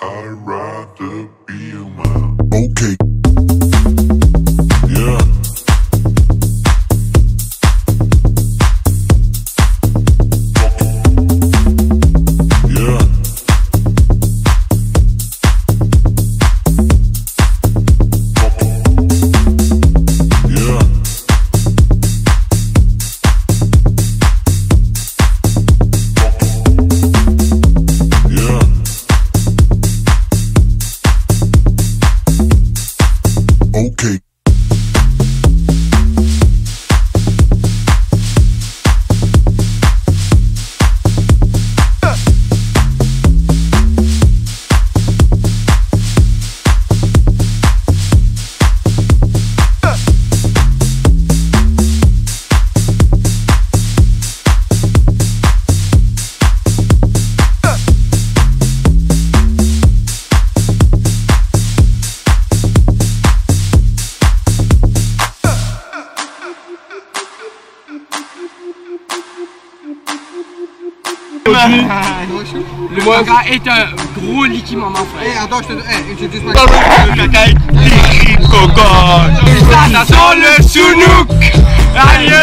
I'd rather be a man. Okay. Le caca est un gros liquide maman frère. Eh, attends, je te. Eh, introduce ma. Le caca est liquide coco. Ça sent le sounouk. Aïe.